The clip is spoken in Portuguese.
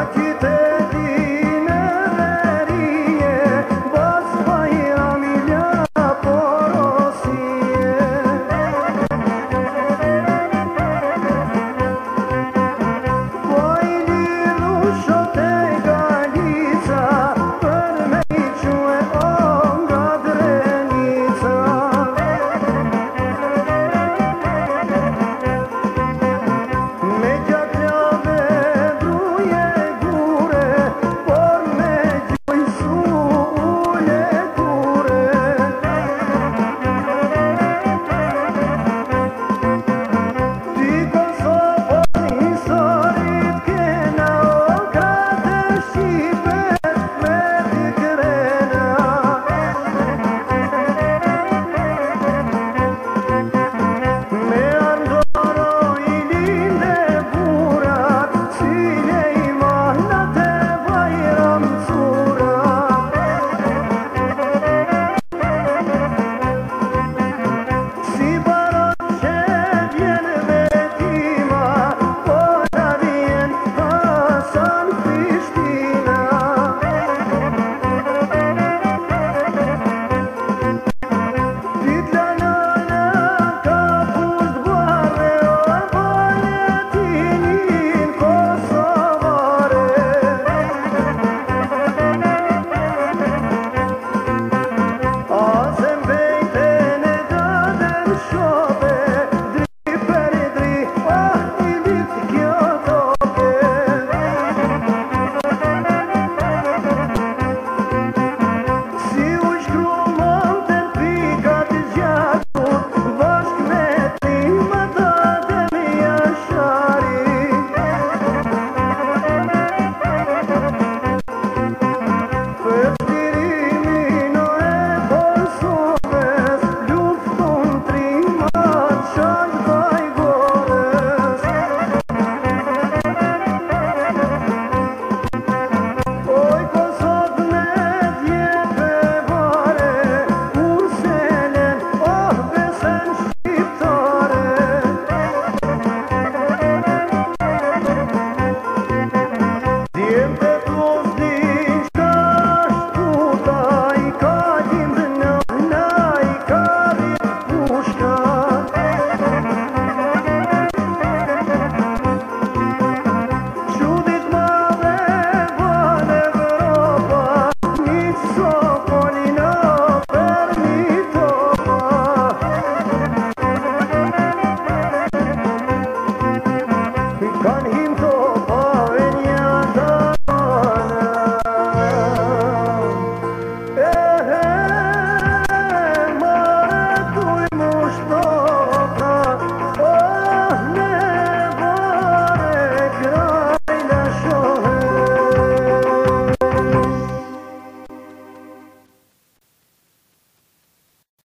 aqui tem